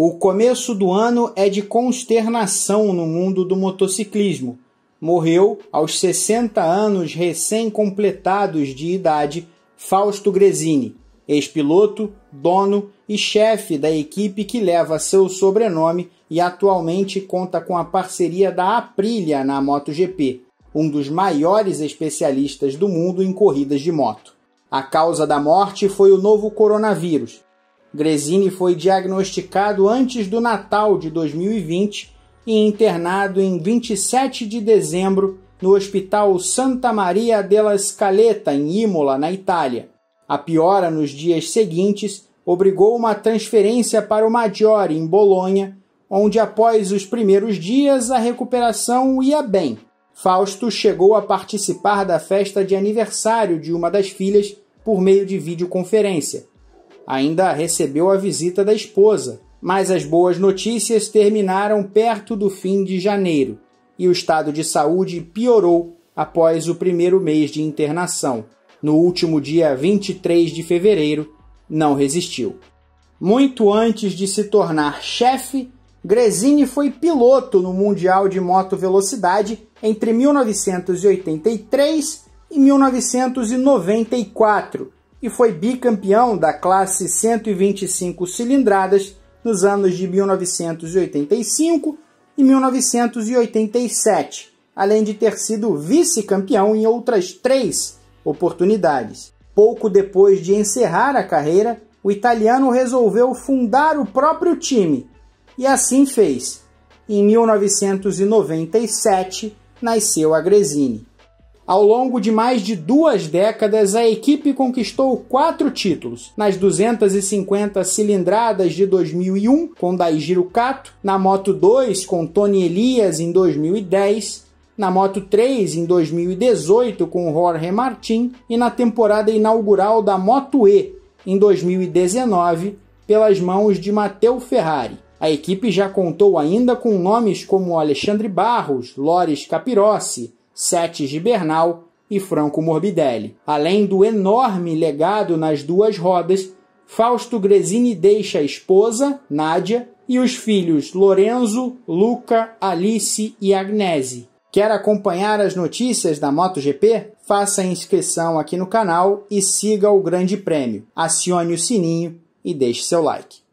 O começo do ano é de consternação no mundo do motociclismo. Morreu aos 60 anos recém-completados de idade Fausto Gresini, ex-piloto, dono e chefe da equipe que leva seu sobrenome e atualmente conta com a parceria da Aprilia na MotoGP, um dos maiores especialistas do mundo em corridas de moto. A causa da morte foi o novo coronavírus. Gresini foi diagnosticado antes do Natal de 2020 e internado em 27 de dezembro no Hospital Santa Maria della Scaletta, em Imola, na Itália. A piora nos dias seguintes obrigou uma transferência para o Maggiore, em Bolonha, onde após os primeiros dias a recuperação ia bem. Fausto chegou a participar da festa de aniversário de uma das filhas por meio de videoconferência. Ainda recebeu a visita da esposa, mas as boas notícias terminaram perto do fim de janeiro e o estado de saúde piorou após o primeiro mês de internação. No último dia 23 de fevereiro, não resistiu. Muito antes de se tornar chefe, Gresini foi piloto no Mundial de Moto Velocidade entre 1983 e 1994 e foi bicampeão da classe 125 cilindradas nos anos de 1985 e 1987, além de ter sido vice-campeão em outras três oportunidades. Pouco depois de encerrar a carreira, o italiano resolveu fundar o próprio time e assim fez. Em 1997 nasceu a Gresini. Ao longo de mais de duas décadas, a equipe conquistou quatro títulos: nas 250 cilindradas de 2001, com Daijiro Kato, na Moto 2, com Tony Elias em 2010, na Moto 3 em 2018 com Jorge Martin e na temporada inaugural da Moto E em 2019 pelas mãos de Matteo Ferrari. A equipe já contou ainda com nomes como Alexandre Barros, Loris Capirossi, Sete Gibernal e Franco Morbidelli. Além do enorme legado nas duas rodas, Fausto Gresini deixa a esposa, Nádia, e os filhos Lorenzo, Luca, Alice e Agnese. Quer acompanhar as notícias da MotoGP? Faça a inscrição aqui no canal e siga o Grande Prêmio. Acione o sininho e deixe seu like.